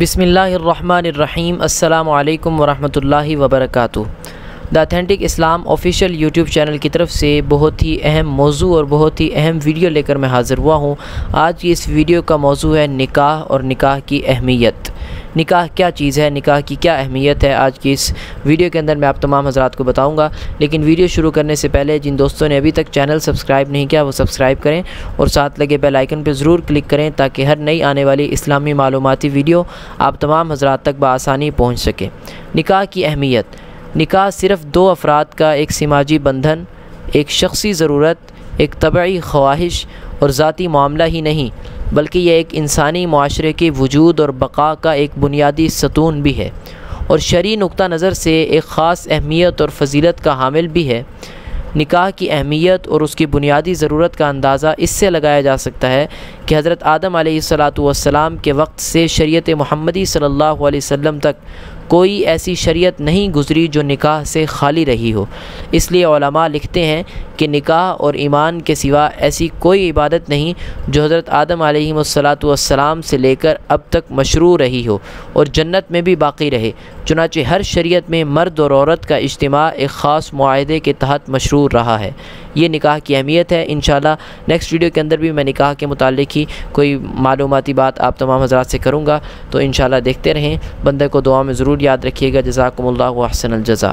بسم اللہ الرحمن الرحیم، السلام علیکم ورحمۃ اللہ وبرکاتہ۔ The authentic Islam official YouTube channel کی طرف سے بہت ہی اہم موضوع اور بہت ہی اہم ویڈیو لے کر میں حاضر ہوا ہوں۔ آج کی اس ویڈیو کا موضوع ہے نکاح اور نکاح کی اہمیت۔ نکاح کیا چیز ہے، نکاح کی کیا اہمیت ہے؟ آج کی اس ویڈیو کے اندر میں آپ تمام حضرات کو بتاؤں گا۔ لیکن ویڈیو شروع کرنے سے پہلے جن دوستوں نے ابھی تک چینل سبسکرائب نہیں کیا، وہ سبسکرائب کریں اور ساتھ لگے بیل آئیکن پہ ضرور کلک کریں تاکہ ہر نئی آنے والی اسلامی معلوماتی ویڈیو آپ تمام حضرات تک بآسانی پہنچ سکے۔ نکاح کی اہمیت۔ نکاح صرف دو افراد کا ایک سماجی بندھن، ایک شخصی ضرورت، ایک طبعی خواہش اور ذاتی معاملہ ہی نہیں بلکہ یہ ایک انسانی معاشرے کے وجود اور بقا کا ایک بنیادی ستون بھی ہے اور شرعی نقطہ نظر سے ایک خاص اہمیت اور فضیلت کا حامل بھی ہے۔ نکاح کی اہمیت اور اس کی بنیادی ضرورت کا اندازہ اس سے لگایا جا سکتا ہے کہ حضرت آدم علیہ الصلاۃ والسلام کے وقت سے شریعت محمدی صلی اللہ علیہ وسلم تک کوئی ایسی شریعت نہیں گزری جو نکاح سے خالی رہی ہو۔ اس لیے علماء لکھتے ہیں کہ نکاح اور ایمان کے سوا ایسی کوئی عبادت نہیں جو حضرت آدم علیہ الصلاۃ والسلام سے لے کر اب تک مشروع رہی ہو اور جنت میں بھی باقی رہے۔ چنانچہ ہر شریعت میں مرد اور عورت کا اجتماع ایک خاص معاہدے کے تحت مشروع رہا ہے۔ یہ نکاح کی اہمیت ہے۔ انشاءاللہ نیکسٹ ویڈیو کے اندر بھی میں نکاح کے متعلق ہی کوئی معلوماتی بات آپ تمام حضرات سے کروں گا۔ تو انشاءاللہ دیکھتے رہیں۔ بندے کو دعا میں ضرور یاد رکھیے گا۔ جزاکم اللہ و احسن الجزا